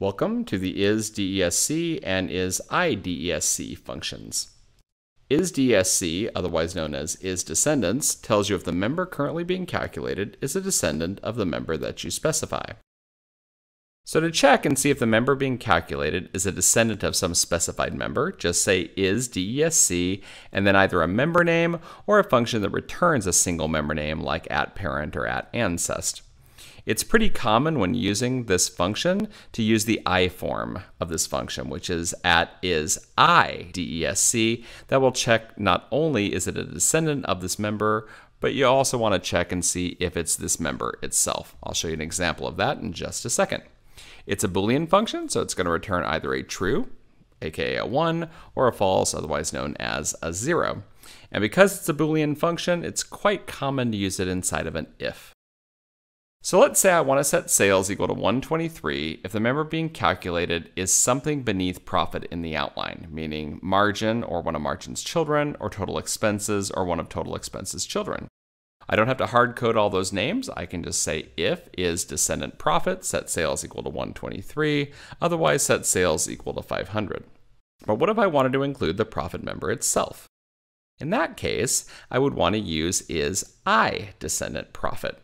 Welcome to the isDESC and isIDESC functions. IsDESC, otherwise known as isDescendants, tells you if the member currently being calculated is a descendant of the member that you specify. So to check and see if the member being calculated is a descendant of some specified member, just say is DESC and then either a member name or a function that returns a single member name like at parent or at ancest. It's pretty common when using this function to use the I form of this function, which is at is I DESC. That will check not only is it a descendant of this member, but you also want to check and see if it's this member itself. I'll show you an example of that in just a second. It's a Boolean function, so it's going to return either a true, aka a 1, or a false, otherwise known as a 0. And because it's a Boolean function, it's quite common to use it inside of an if. So let's say I want to set sales equal to 123 if the member being calculated is something beneath profit in the outline, meaning margin or one of margin's children, or total expenses or one of total expenses children. I don't have to hard code all those names. I can just say if is descendant profit, set sales equal to 123, otherwise set sales equal to 500. But what if I wanted to include the profit member itself? In that case, I would want to use is I descendant profit.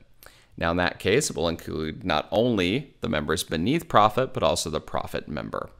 Now, in that case, it will include not only the members beneath profit, but also the profit member.